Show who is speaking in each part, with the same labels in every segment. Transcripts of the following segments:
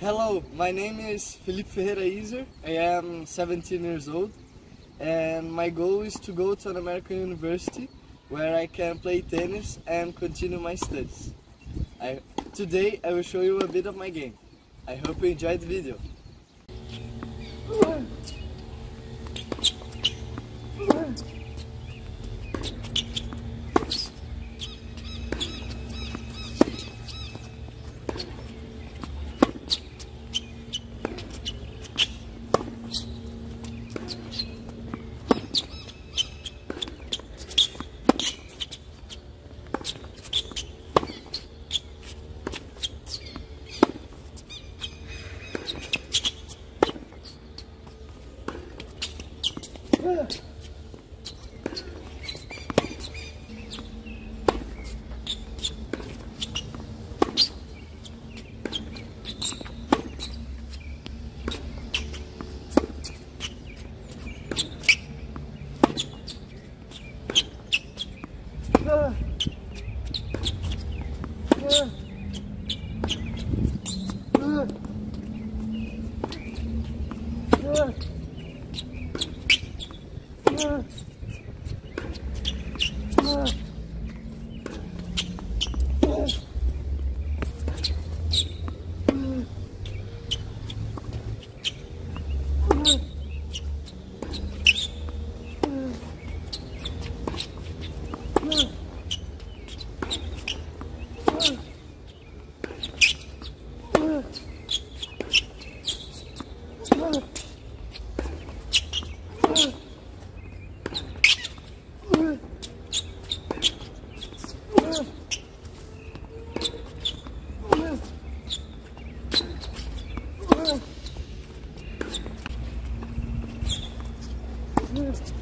Speaker 1: Hello, my name is Felipe Ferreira Iser. I am 17 years old and my goal is to go to an American university where I can play tennis and continue my studies. I, today I will show you a bit of my game. I hope you enjoyed the video.
Speaker 2: Mm-hmm.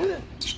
Speaker 2: Ugh!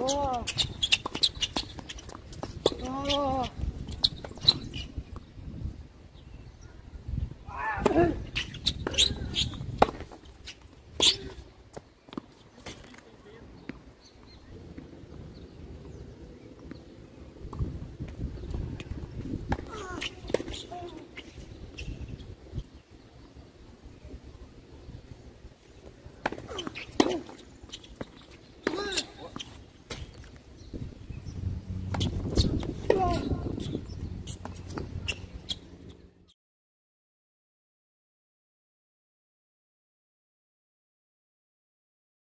Speaker 2: 와. 와.